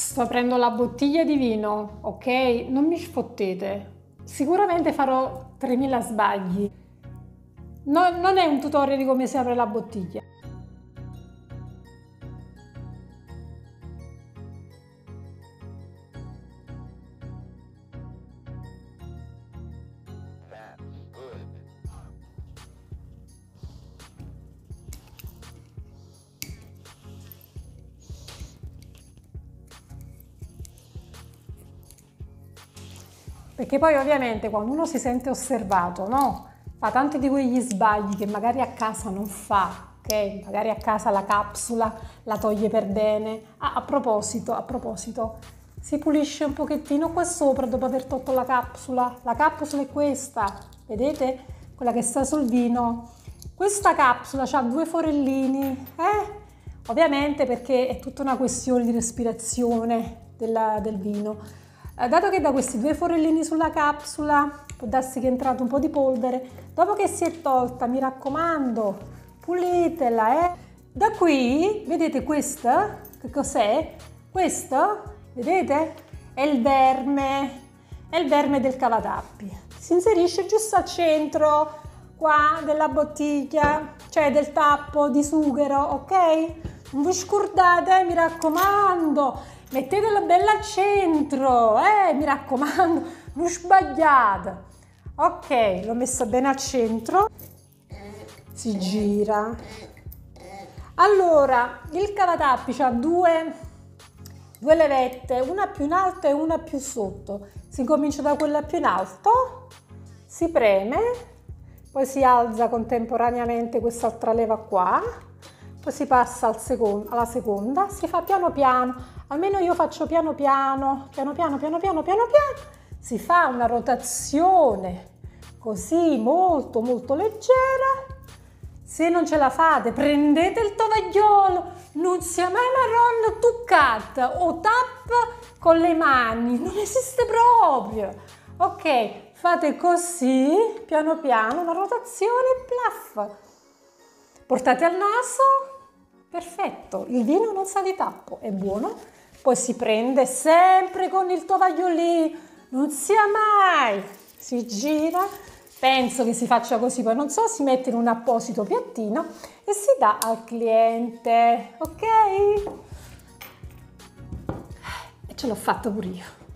Sto aprendo la bottiglia di vino, ok? Non mi sfottete. Sicuramente farò 3000 sbagli. No, non è un tutorial di come si apre la bottiglia. Perché poi ovviamente quando uno si sente osservato, no? Fa tanti di quegli sbagli che magari a casa non fa, ok? Magari a casa la capsula la toglie per bene. Ah, a proposito, a proposito, si pulisce un pochettino qua sopra dopo aver tolto la capsula. La capsula è questa, vedete? Quella che sta sul vino. Questa capsula ha due forellini, eh? Ovviamente perché è tutta una questione di respirazione della, del vino. Eh, dato che da questi due forellini sulla capsula può darsi che è entrato un po' di polvere, dopo che si è tolta, mi raccomando, pulitela, eh. Da qui, vedete questa? Che cos'è? Questo, vedete? È il verme, è il verme del cavatappi. Si inserisce giusto al centro qua della bottiglia, cioè del tappo di sughero, ok? Non vi scordate, mi raccomando, Mettetelo bella al centro, eh, mi raccomando, non sbagliate. Ok, l'ho messo bene al centro. Si gira. Allora, il cavatappi ha due, due levette, una più in alto e una più sotto. Si comincia da quella più in alto, si preme, poi si alza contemporaneamente quest'altra leva qua, si passa al secondo, alla seconda, si fa piano piano almeno io faccio piano piano, piano piano, piano piano, piano piano, si fa una rotazione così molto molto leggera. Se non ce la fate, prendete il tovagliolo, non sia mai marron toccata o tap con le mani, non esiste proprio. Ok, fate così, piano piano, una rotazione, plaff. Portate al naso, perfetto, il vino non sa di tappo, è buono poi si prende sempre con il tovagliolino, non sia mai, si gira, penso che si faccia così, poi non so, si mette in un apposito piattino e si dà al cliente, ok? E ce l'ho fatto pure io.